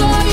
saw